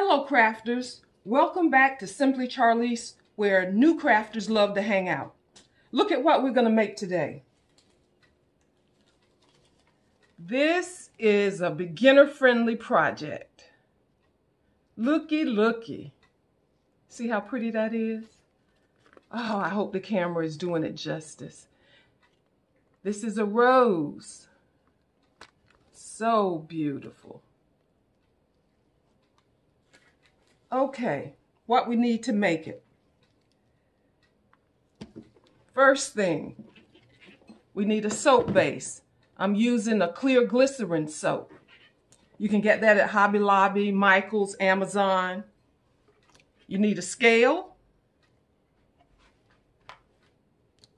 Hello crafters, welcome back to Simply Charlease where new crafters love to hang out. Look at what we're going to make today. This is a beginner friendly project. Looky looky. See how pretty that is? Oh, I hope the camera is doing it justice. This is a rose. So beautiful. Okay, what we need to make it. First thing, we need a soap base. I'm using a clear glycerin soap. You can get that at Hobby Lobby, Michael's, Amazon. You need a scale,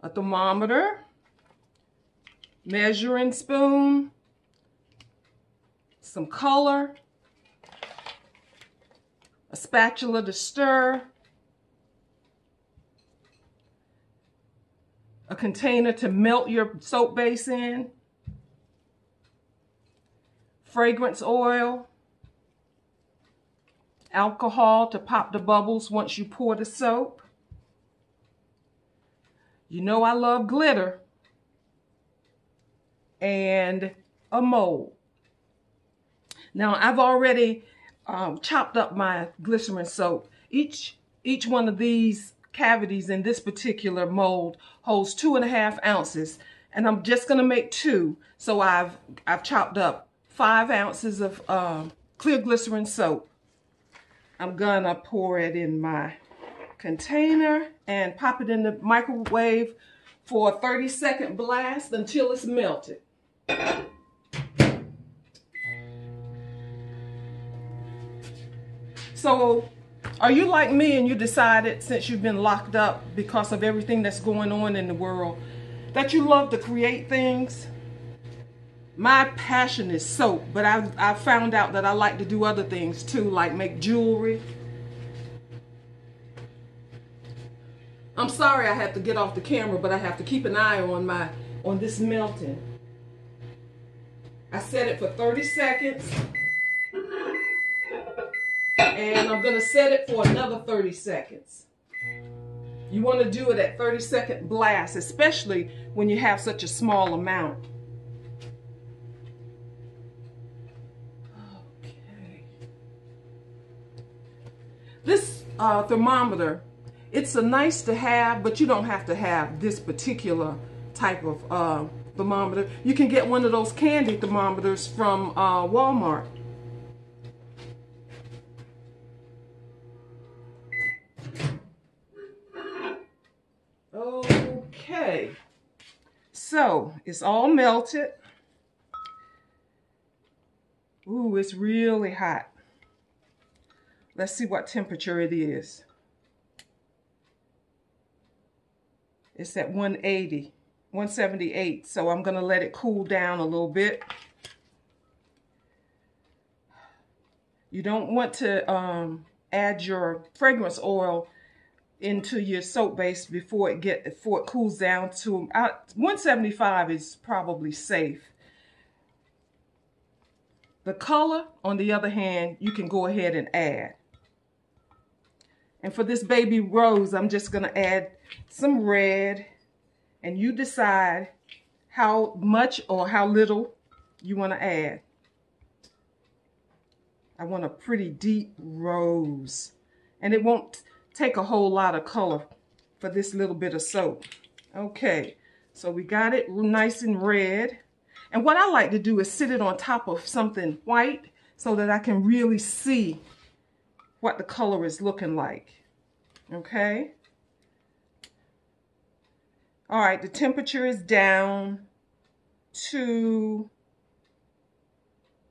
a thermometer, measuring spoon, some color, spatula to stir, a container to melt your soap base in, fragrance oil, alcohol to pop the bubbles once you pour the soap. You know I love glitter. And a mold. Now I've already um, chopped up my glycerin soap. Each, each one of these cavities in this particular mold holds two and a half ounces. And I'm just going to make two. So I've, I've chopped up five ounces of um, clear glycerin soap. I'm going to pour it in my container and pop it in the microwave for a 30 second blast until it's melted. So are you like me and you decided since you've been locked up because of everything that's going on in the world that you love to create things? My passion is soap, but I've, I've found out that I like to do other things too, like make jewelry. I'm sorry I have to get off the camera, but I have to keep an eye on my on this melting. I set it for 30 seconds and I'm going to set it for another 30 seconds. You want to do it at 30 second blast, especially when you have such a small amount. Okay. This uh, thermometer, it's a nice to have, but you don't have to have this particular type of uh, thermometer. You can get one of those candy thermometers from uh, Walmart. So it's all melted. Ooh, it's really hot. Let's see what temperature it is. It's at 180, 178. So I'm going to let it cool down a little bit. You don't want to um, add your fragrance oil into your soap base before it get before it cools down to uh, 175 is probably safe. The color, on the other hand, you can go ahead and add. And for this baby rose, I'm just going to add some red. And you decide how much or how little you want to add. I want a pretty deep rose. And it won't take a whole lot of color for this little bit of soap. Okay, so we got it nice and red. And what I like to do is sit it on top of something white so that I can really see what the color is looking like. Okay. All right, the temperature is down to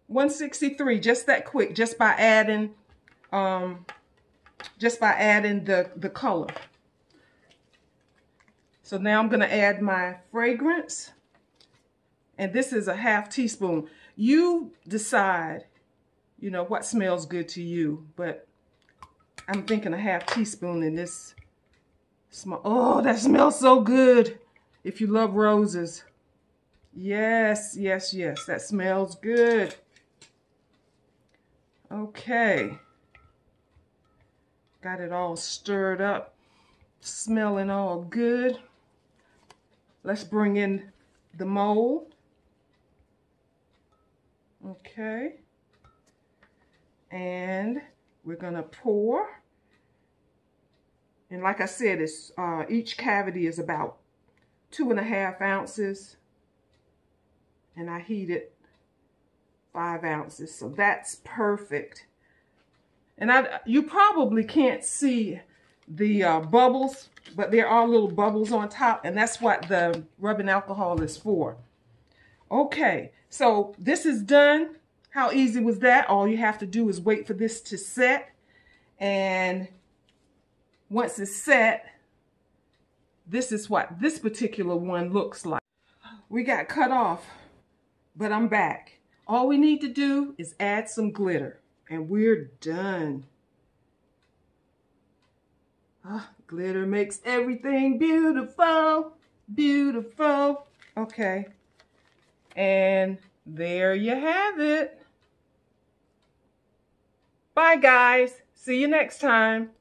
163, just that quick, just by adding um, just by adding the, the color. So now I'm to add my fragrance. And this is a half teaspoon. You decide, you know, what smells good to you. But I'm thinking a half teaspoon in this. Small. Oh, that smells so good. If you love roses. Yes, yes, yes. That smells good. Okay. Got it all stirred up, smelling all good. Let's bring in the mold. Okay. And we're to pour. And like I said, it's uh, each cavity is about two and a half ounces. And I heated five ounces. So that's perfect. And I, you probably can't see the uh, bubbles, but there are little bubbles on top. And that's what the rubbing alcohol is for. Okay, so this is done. How easy was that? All you have to do is wait for this to set. And once it's set, this is what this particular one looks like. We got cut off, but I'm back. All we need to do is add some glitter and we're done. Ah, glitter makes everything beautiful, beautiful. Okay. And there you have it. Bye, guys. See you next time.